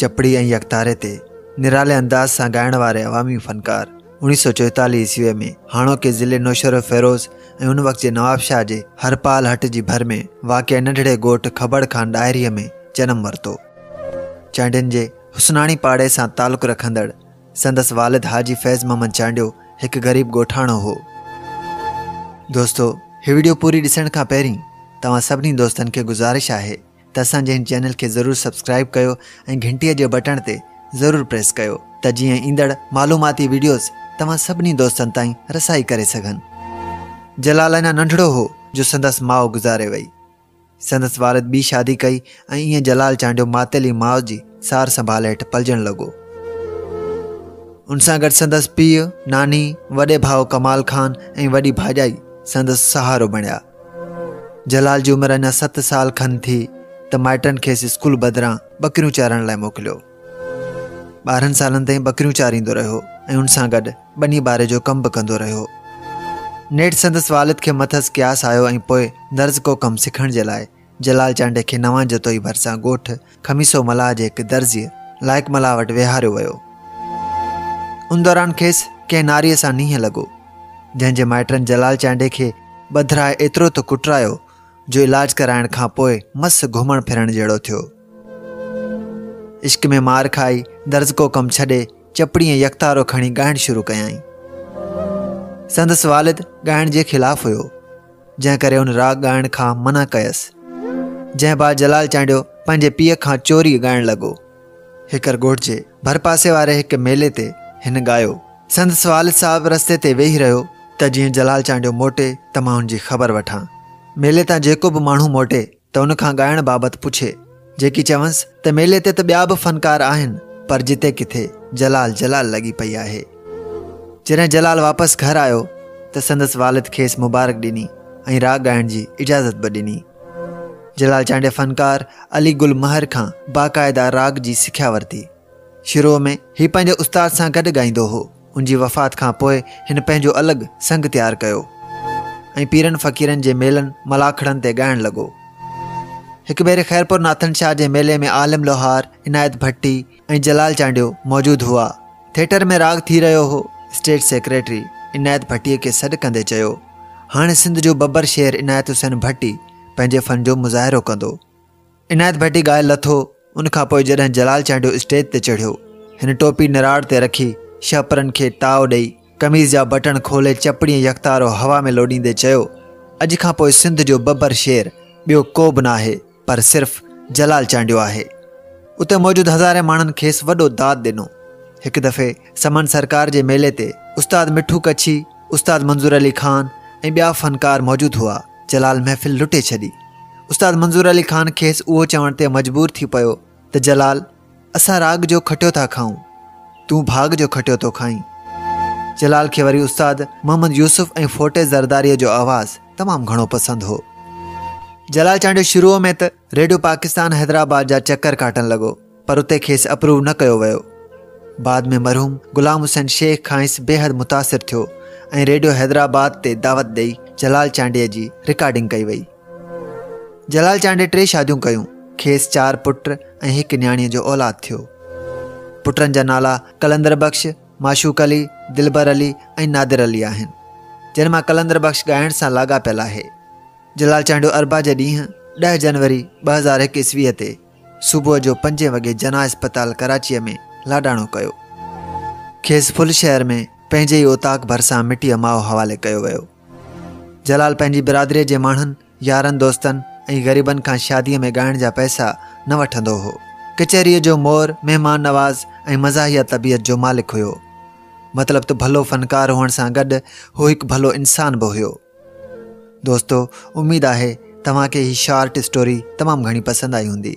चपड़ी ऐं यकतारे ते निराले अंदाज़ से गायण वाले अवामी फ़नकार उणिवीह सौ चोएतालीह ईस्वी में हाणोके ज़िले नौशर फ़ेरोज़ ए उन वक़्त के नवाब शाह के हरपाल हट की भर में वाक्य नंढड़े ॻोठु खबड़ खान डायरी में जन्म वरतो चांडियुनि के हुसनानी पाड़े से तालुक रखंदड़ संदस वालिद हाजी फैज़ मोहम्मद चांडियो एक ग़रीब गोठानो हो दोस्तों वीडियो पूरी दिसण का पैर तव्हां सभी दोस्तनि के गुज़ारिश है त असांजे हिन चैनल खे ज़रूरु सब्सक्राइब कयो ऐं घंटीअ जे बटण ते ज़रूरु प्रेस कयो त जीअं ईंदड़ मालूमाती वीडियोस तव्हां सभिनी दोस्तनि ताईं रसाई करे सघनि जलाल अञा नंढड़ो हो जो संदसि माउ गुज़ारे वई संदसि वारद ॿी शादी कई ऐं ईअं जलाल चांडियो मातेली माउ जी सार संभाल हेठि पलजण लॻो हुन सां गॾु संदसि पीउ नानी वॾे भाउ कमाल ख़ान ऐं वॾी भाॼाई संदसि सहारो बणिया जलाल जी उमिरि अञा सत साल खनि थी त माइटनि खेसि स्कूल बदिरां ॿकरियूं चारण लाइ मोकिलियो ॿारहनि सालनि ताईं ॿकरियूं चारींदो रहियो ऐं हुन सां गॾु ॿनी ॿारे जो कमु बि कंदो रहियो नेठि संदसि वालिद खे मथसि क्यास आयो ऐं पोइ दर्ज़ को कमु सिखण जे लाइ जलाल चांडे खे नवां जतो भरिसां ॻोठु खमीसो मलाह जे हिकु दर्जीअ लाइक़ु मलाह वटि विहारियो वियो उन दौरान खेसि कंहिं नारीअ सां नीह लॻो जंहिंजे माइटनि जलाल चांडे खे बधराए एतिरो त कुटरायो जो इलाज कराइण खां पोइ मस्तु घुमण फिरण जहिड़ो थियो इश्क में मार खाई दर्ज़ को कमु छॾे चपड़ीअ यकतारो खणी ॻाइणु शुरू कयाई संदसि वालिद ॻाइण जे ख़िलाफ़ु हुयो जंहिं करे हुन राग ॻाइण खां मना कयसि जंहिं बाद जलाल चांडियो पंहिंजे पीउ खां चोरी ॻाइणु लॻो हिकर ॻोठ जे भर वारे हिकु मेले ते हिन ॻायो संदसि वालिद साहबु रस्ते ते वेही रहियो त जीअं जलाल चांडियो मोटे त मां हुन जी ख़बर वठां मेले तां जेको बि माण्हू मोटे त उन खां ॻाइण बाबति पुछे जेकी चवंसि त मेले ते त ॿिया बि फ़नकार आहिनि पर जिते किथे जलाल जलाल लॻी पई आहे जॾहिं जलाल वापसि घर आयो त संदसि वालिद खेसि मुबारक ॾिनी ऐं राग ॻाइण जी इजाज़त बि ॾिनी जलाल चांडे फ़नकार अली गुल महर खां बाक़ाइदा राग जी सिखिया वरिती शुरूअ में हीउ पंहिंजे उस्ताद सां गॾु ॻाईंदो हो उन जी वफ़ात खां पोइ हिन पंहिंजो अलॻि संगु तयारु कयो ऐं पीरनि फ़क़ीरनि जे मेलनि मलाखड़नि ते ॻाइणु लॻो हिकु भेरे ख़ैरपुर नाथन शाह जे मेले में आलिम लोहार इनायत भट्टी ऐं जलाल चांडियो मौजूदु हुआ थिएटर में राग थी रहियो हो स्टेट सेक्रेटरी इनायत भट्टीअ खे सॾु कंदे चयो हाणे सिंध जो बबर शेर इनायत हुसैन भट्टी पंहिंजे फन जो मुज़ाहिरो कंदो इनायत भट्टी ॻाए लथो उनखां पोइ जॾहिं जलाल चांडियो स्टेज ते चढ़ियो हिन टोपी निराड़ ते रखी शहपुरनि खे ताव ॾेई कमीज़ जा बटण खोले चपड़ीअ यकतारो हवा में लोॾींदे चयो अॼु सिंध जो बबर शेर बो को ना न पर सिर्फ़ जलाल चांडियो है उत मौजूद हज़ारे माण्हुनि खेस वो दाद दिनों एक दफ़े समन सरकार के मेले ते उस्ताद मिठू कच्छी उस्ताद मंज़ूर अली ख़ान ऐं ॿिया फ़नकार मौजूदु हुआ जलाल महफ़िल लुटे छॾी उस्ताद मंज़ूर अली ख़ान खेस उहो चवण मजबूर थी पियो त जलाल असां राग जो खटियो था खाऊं तू भाग जो खटियो थो खाईं जलाल के वरी उस्ताद मोहम्मद यूसुफ और फोटे जरदारी जो आवाज़ु तमामु घणो पसंदि हो जलाल चांडियो शुरूअ में त रेडियो पाकिस्तान हैदराबाद जा चकर काटण लॻो पर उते खेस अप्रूव न कयो वियो बाद में मरहूम ग़ुलाम हुसैन शेख खांसि बेहद मुतासर थियो रेडियो हैदराबाद ते दावत ॾेई जलाल चांडीअ की रिकॉर्डिंग कई वही जलाल चांडे टे शादियूं क्यों खेस चार पुट ए एक न्याणी जो औलाद थियो पुटन जाला नाला कलंदर बख़्श माशूक अली दिलबर अली ऐं नादिर अली आहिनि जिन मां कलंदर बख़्श ॻाइण सां लाॻापियल आहे जलाल चांडो अरबा जे ॾींहुं ॾह जनवरी ॿ हज़ार हिकु ईस्वीअ ते सुबुह जो पंजे वॻे जना इस्पताल कराचीअ में लाॾाणो कयो खेसि फुल शहर में पंहिंजे ई ओताक भरिसां मिटीअ माउ हवाले कयो वियो जलाल पंहिंजी बिरादरीअ जे माण्हुनि यारनि दोस्तनि ऐं ग़रीबनि खां शादीअ में ॻाइण जा पैसा न वठंदो हो कचहरीअ जो मोर महिमान नवाज़ ऐं मज़ाहिया तबियत जो मालिक हुयो मतलब तो भलो फ़नकार होने से गड हू एक भलो इंसान हो दोस्तों उम्मीद है आहे के ही शॉर्ट स्टोरी तमाम घनी पसंद आई होंगी